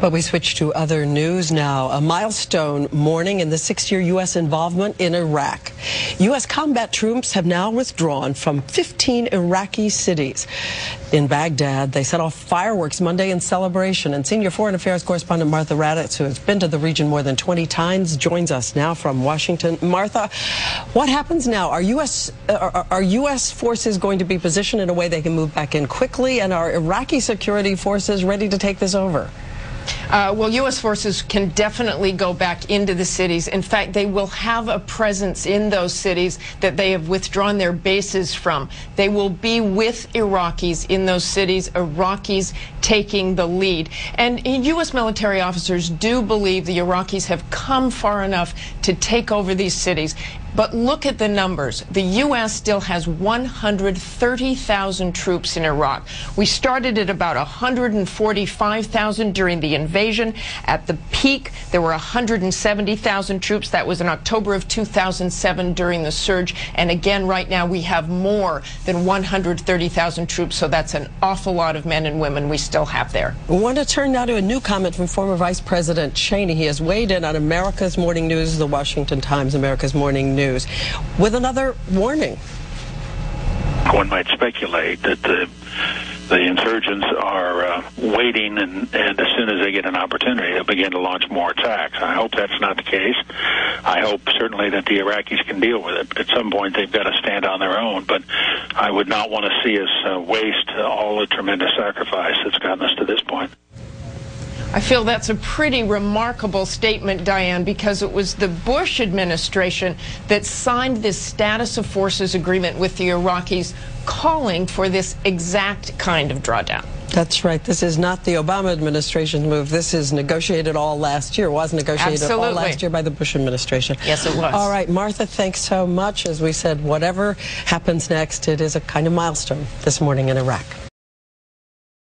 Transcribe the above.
But we switch to other news now. A milestone morning in the six-year U.S. involvement in Iraq. U.S. combat troops have now withdrawn from 15 Iraqi cities. In Baghdad, they set off fireworks Monday in celebration. And senior foreign affairs correspondent Martha Raddatz, who has been to the region more than 20 times, joins us now from Washington. Martha, what happens now? Are U.S. Uh, are U.S. forces going to be positioned in a way they can move back in quickly? And are Iraqi security forces ready to take this over? Uh, well, U.S. forces can definitely go back into the cities. In fact, they will have a presence in those cities that they have withdrawn their bases from. They will be with Iraqis in those cities, Iraqis taking the lead. And U.S. military officers do believe the Iraqis have come far enough to take over these cities. But look at the numbers. The U.S. still has 130,000 troops in Iraq. We started at about 145,000 during the invasion. At the peak, there were 170,000 troops. That was in October of 2007 during the surge. And again, right now, we have more than 130,000 troops. So that's an awful lot of men and women we still have there. I want to turn now to a new comment from former Vice President Cheney. He has weighed in on America's Morning News, the Washington Times, America's Morning News news with another warning. One might speculate that the the insurgents are uh, waiting, and, and as soon as they get an opportunity, they'll begin to launch more attacks. I hope that's not the case. I hope certainly that the Iraqis can deal with it. At some point, they've got to stand on their own. But I would not want to see us uh, waste all the tremendous sacrifice that's gotten us to this point. I feel that's a pretty remarkable statement, Diane, because it was the Bush administration that signed this status of forces agreement with the Iraqis calling for this exact kind of drawdown. That's right. This is not the Obama administration's move. This is negotiated all last year. Was negotiated Absolutely. all last year by the Bush administration. Yes, it was. All right, Martha, thanks so much. As we said, whatever happens next, it is a kind of milestone this morning in Iraq.